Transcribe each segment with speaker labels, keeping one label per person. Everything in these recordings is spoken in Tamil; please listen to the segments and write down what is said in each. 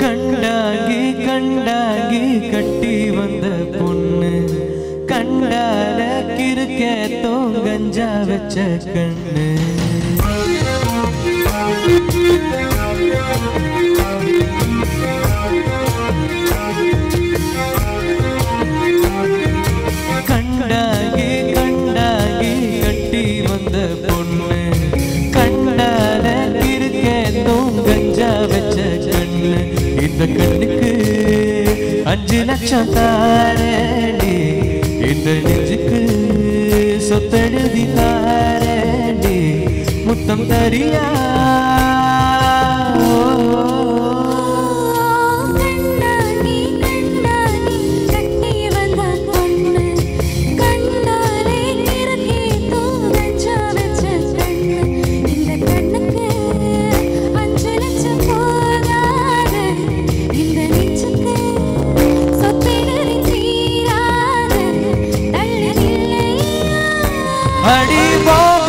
Speaker 1: கண்டாகி கண்டாகி கட்டி வந்த பொண்ணு கண்டால கிருக்கே தோ கஞ்சா வச்ச கண்ணு இந்த கண்ணுக்கு அஞ்சு லட்சம் தாரண்டி. இந்த நெஞ்சுக்கு சொத்தெழுதி தாரண்டி. முத்தம் தரியா 而你梦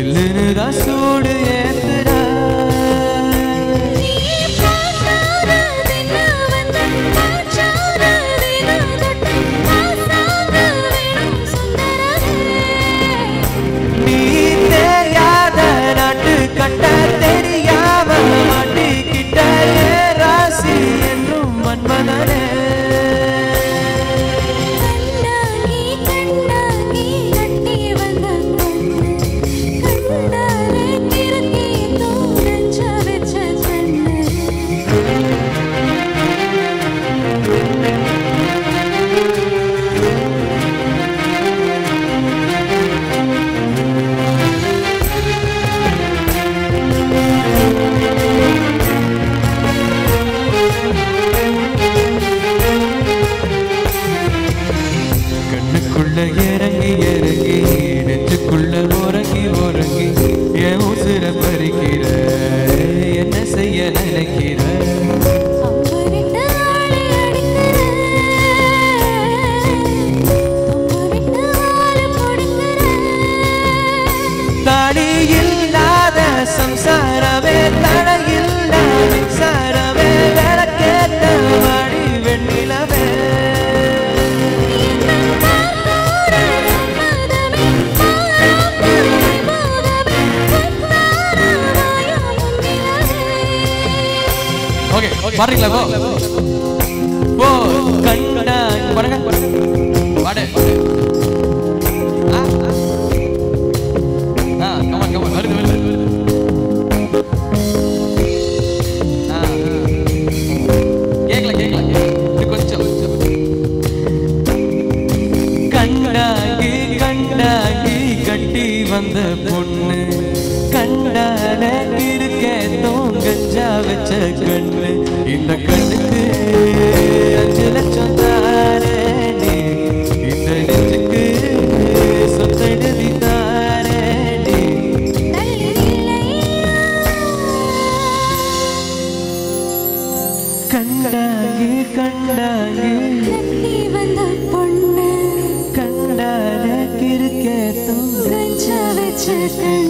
Speaker 1: சில்லுனுதான் சூடு. நெஞ்சுக்குள்ள இறங்கி இறங்கி நெஞ்சுக்குள்ள உறங்கி உறங்கி என் உசுர பறிக்கிற என்ன செய்ய நினைக்கிற? ஓகே பாடுறீங்களா கோ ஓ கண்ணா பாடுங்க பாடு கண்டாகி கண்டாகி கட்டி வந்த பொண்ணு. கண்டான இருக்க தோங்கச்சா வச்ச
Speaker 2: கண்டான